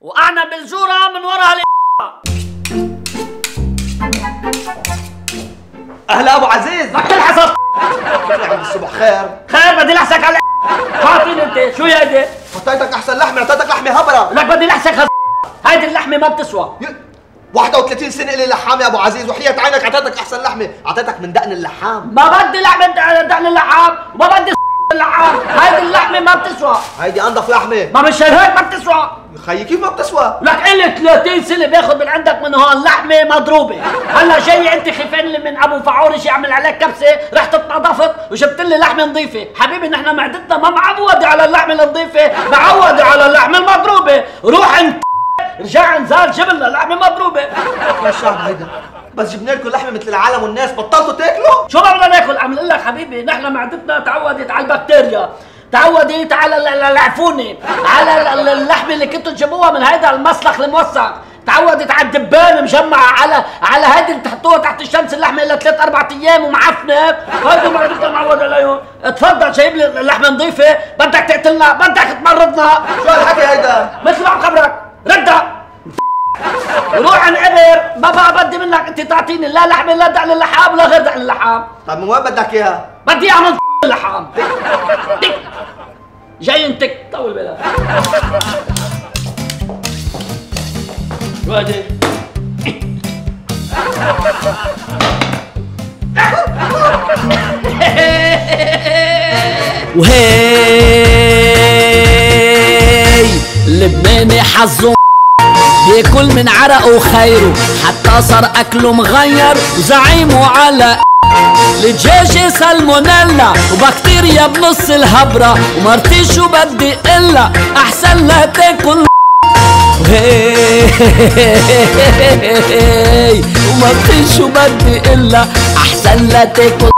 واعنب الجوره من ورا هال أهلا أبو عزيز. الحسب عند الصبح خير. خير بدي لحسك على فاطين أنت شو يا هيدي حطيتك أحسن لحمة اعطيتك لحمة هبرة. لك بدي لحسك هز... هيدي اللحمة ما بتسوى. ي- 31 سنة لي لحام يا أبو عزيز وحياة عينك أعطيتك أحسن لحمة. أعطيتك من دقن اللحام. ما بدي لحمه دقن اللحام وما بدي هيدي اللحمة ما بتسوى. هيدي أنضف لحمة. ما مش هيك ما بتسوى. خيي كيف ما بتسوى؟ لك إلي 30 سنة باخذ من عندك من هون لحمة مضروبة، هلا جاي أنت خفان لي من أبو فعورش يعمل عليك كبسة، رحت اتنظفت وجبت لي لحمة نظيفة، حبيبي نحن معدتنا ما معودة على اللحمة النظيفة، معودة على اللحمة المضروبة، روح انت رجع انزال جيب لنا لحمة مضروبة، يا شعب هيدا. بس جبنا لكم لحمة مثل العالم والناس بطلتوا تاكلوا؟ شو بدنا ناكل؟ عم لك حبيبي نحن معدتنا تعودت على البكتيريا، تعودت على ال- ال- العفونة، على ال- ال- اللحمة اللي كنتوا تجيبوها من هيدا المسلخ الموسخ، تعودت على الدبان مجمعة على على هيدي اللي تحطوها تحت الشمس اللحمة إلى ثلاث أربع أيام ومعفنة، هيدي معدتنا معودة عليهم، تفضل جايب لي لحمة نظيفة، بدك تقتلنا، بدك تمرضنا، شو هالحكي هيدا؟ مثل ما عم خبرك، ردها. روح انقبر ما بقى بدي منك انت تعطيني لا لحمة لا دع اللحام ولا غير دع اللحام. طيب من وين بدك اياها؟ بدي اعمل اللحام. تك جاي انتك طول بالك شو هادي؟ وهي لبناني حظه بياكل من عرقه وخيره. حتى صار أكله مغير وزعيمه على الدجاجة سالمونيلا. وبكتيريا بنص الهبرة. ومرتي شو بدي إلا أحسن لا تاكل. ومرتي شو بدي إلا أحسن لا تاكل.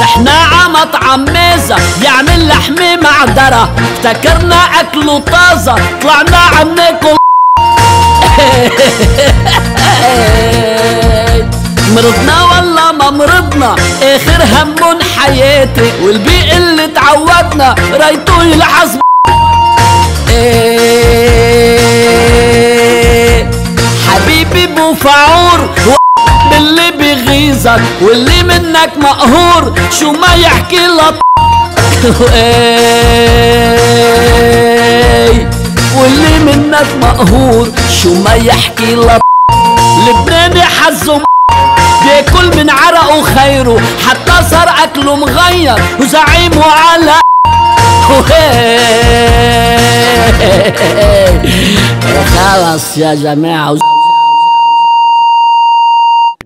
رحنا ع مطعم ميزة. بيعمل لحمة معدرة. افتكرنا أكله طازة. طلعنا عم ناكل. مرضنا والله ما مرضنا. آخر هم حياتي والبيئة اللي تعودنا. رايتو يلحظ إيه. حبيبي بو فعور. باللي بيغيظك واللي منك مقهور. شو ما يحكي لك إيه. واللي منك مقهور. شو ما يحكي لك لبناني حظه بياكل من عرقه خيره حتى صار أكله مغير وزعيمه على خلص يا جماعة.